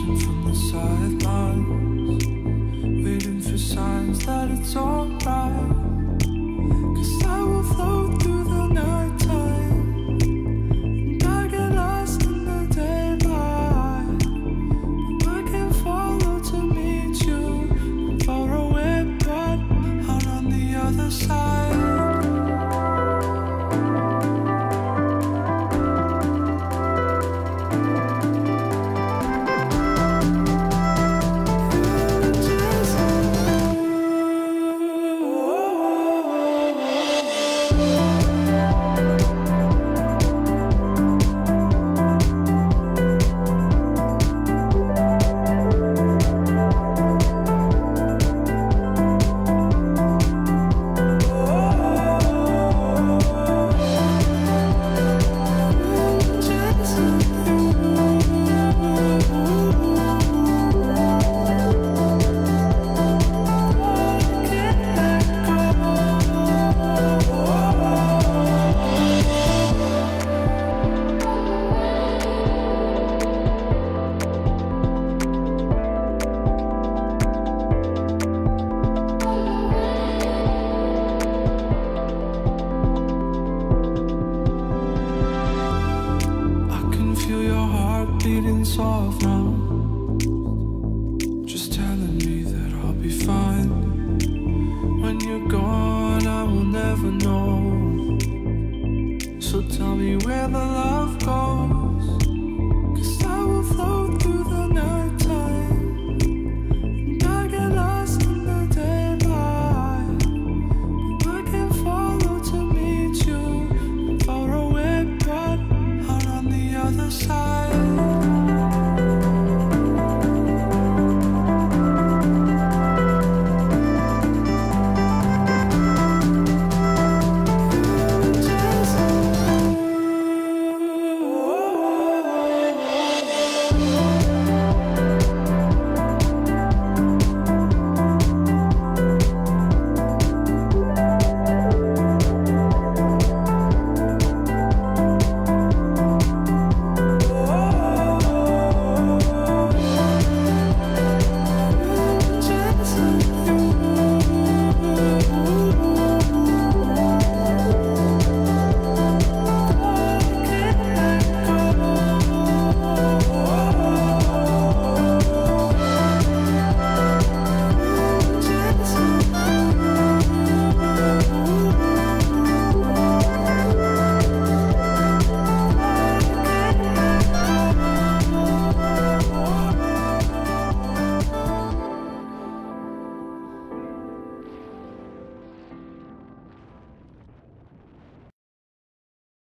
Watching from the sidelines. Waiting for signs that it's alright. Cause I will float through the nighttime, And I get lost in the daylight. And I can follow to meet you. I'm far away but out on the other side. Bleeding soft now. Just telling me that I'll be fine. When you're gone, I will never know. So tell me where the love goes.